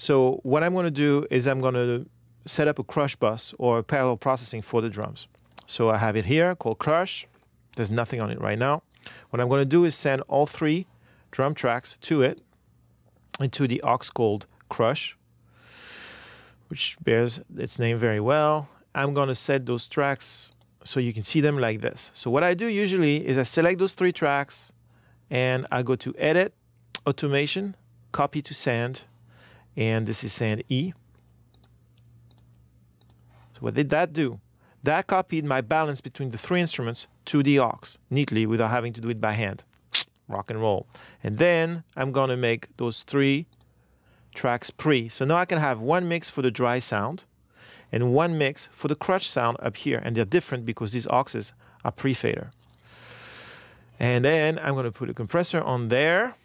So what I'm going to do is I'm going to set up a crush bus or parallel processing for the drums. So I have it here called crush. There's nothing on it right now. What I'm going to do is send all three drum tracks to it into the aux called crush, which bears its name very well. I'm going to set those tracks so you can see them like this. So what I do usually is I select those three tracks and I go to edit, automation, copy to send, and this is send E. So what did that do? That copied my balance between the three instruments to the aux neatly without having to do it by hand. Rock and roll. And then I'm going to make those three tracks pre. So now I can have one mix for the dry sound and one mix for the crush sound up here. And they're different because these auxes are pre-fader. And then I'm going to put a compressor on there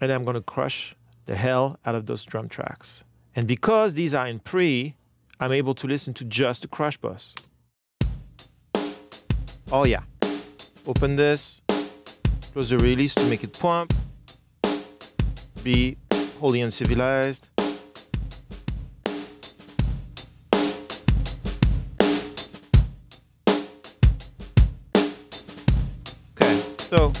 and I'm going to crush the hell out of those drum tracks. And because these are in pre, I'm able to listen to just the crush bus. Oh yeah. Open this, close the release to make it pump, be wholly uncivilized. Okay, so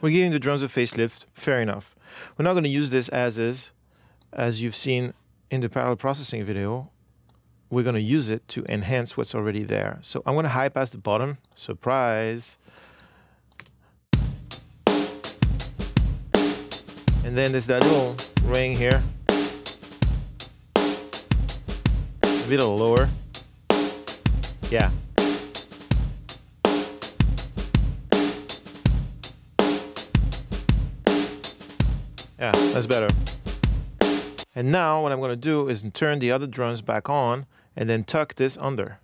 We're giving the drums a facelift, fair enough. We're not going to use this as is, as you've seen in the parallel processing video. We're going to use it to enhance what's already there. So I'm going to high pass the bottom, surprise. And then there's that little ring here. A little lower. Yeah, Yeah, that's better. And now what I'm going to do is turn the other drums back on and then tuck this under.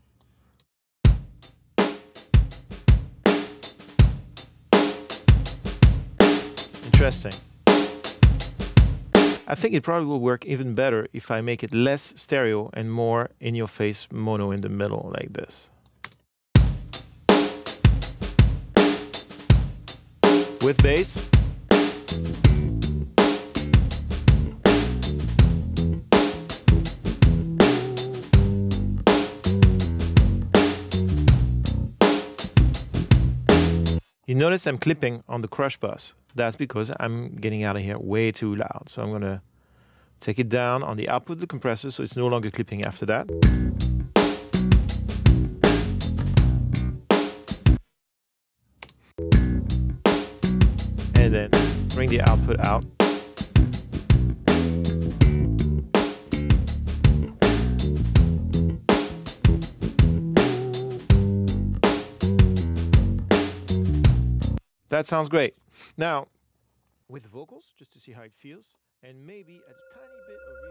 Interesting. I think it probably will work even better if I make it less stereo and more in-your-face mono in the middle like this. With bass. You notice I'm clipping on the crush bus. That's because I'm getting out of here way too loud. So I'm going to take it down on the output of the compressor so it's no longer clipping after that. And then bring the output out. That sounds great. Now, with vocals, just to see how it feels, and maybe a tiny bit of.